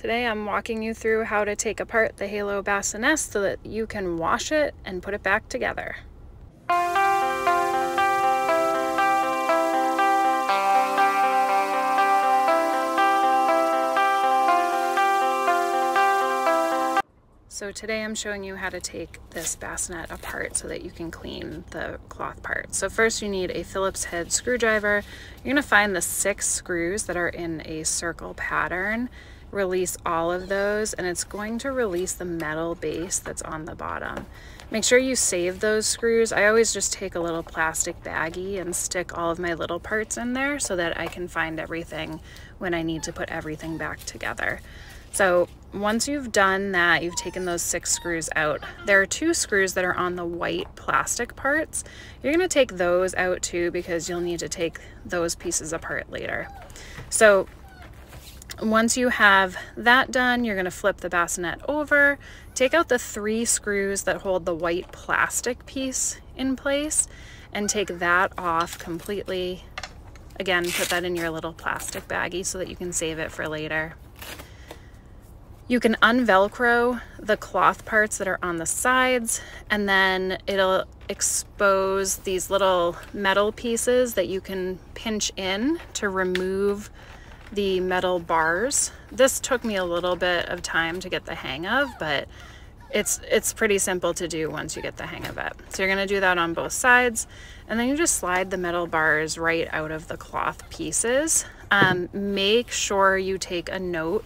Today I'm walking you through how to take apart the Halo bassinet so that you can wash it and put it back together. So today I'm showing you how to take this bassinet apart so that you can clean the cloth part. So first you need a Phillips head screwdriver. You're gonna find the six screws that are in a circle pattern release all of those and it's going to release the metal base that's on the bottom. Make sure you save those screws. I always just take a little plastic baggie and stick all of my little parts in there so that I can find everything when I need to put everything back together. So once you've done that, you've taken those six screws out. There are two screws that are on the white plastic parts. You're gonna take those out too because you'll need to take those pieces apart later. So once you have that done, you're gonna flip the bassinet over, take out the three screws that hold the white plastic piece in place, and take that off completely. Again, put that in your little plastic baggie so that you can save it for later. You can unvelcro the cloth parts that are on the sides and then it'll expose these little metal pieces that you can pinch in to remove the metal bars. This took me a little bit of time to get the hang of, but it's it's pretty simple to do once you get the hang of it. So you're gonna do that on both sides, and then you just slide the metal bars right out of the cloth pieces. Um, make sure you take a note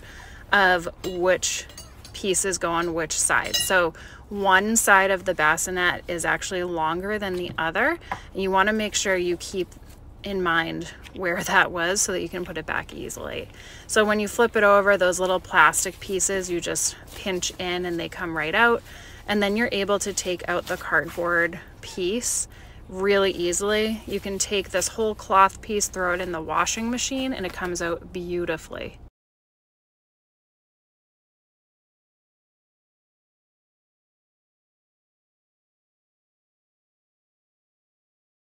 of which pieces go on which side. So one side of the bassinet is actually longer than the other. And you wanna make sure you keep in mind where that was so that you can put it back easily. So when you flip it over, those little plastic pieces, you just pinch in and they come right out. And then you're able to take out the cardboard piece really easily. You can take this whole cloth piece, throw it in the washing machine, and it comes out beautifully.